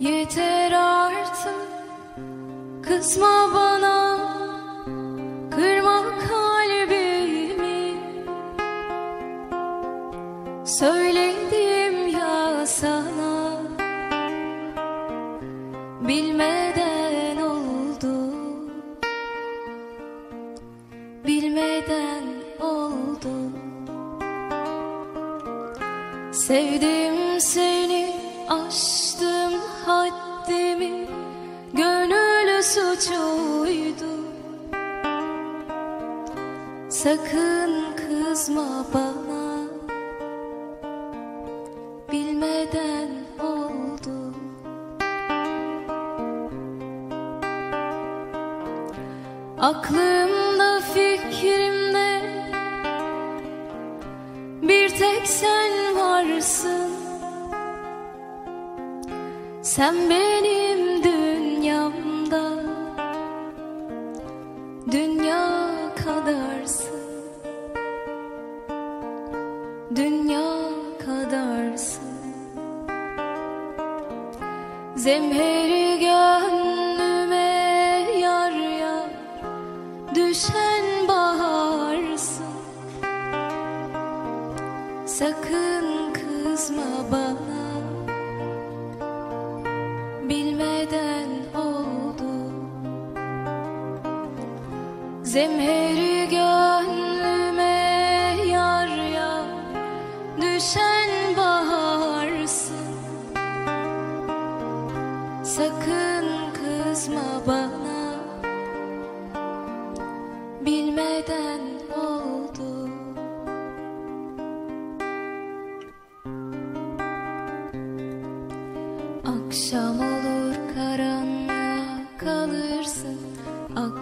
Yeter artık. Kızma bana. Kırma kalbimi. Söyledim ya sana. Bilmeden oldu. Bilmeden oldu. Sevdim seni aştım haddimi Gönül suçuydu. Sakın kızma bana. Bilmeden oldu. Aklımda fikrimde Bir tek sen varsın Sen benim dünyamda Dünya kadarsın. Dünya kadarsın. Zemheri gönlüme yar yar Düşen baharsın. Sakın kızma bana Zemheri gönlüme yar yar Düşen baharsın. Sakın kızma bana Bilmeden oldu. Akşam olur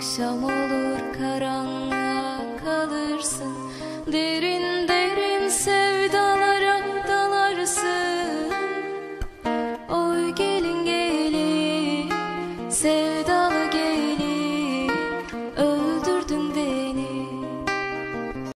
Akşam olur karanlığa kalırsın. Derin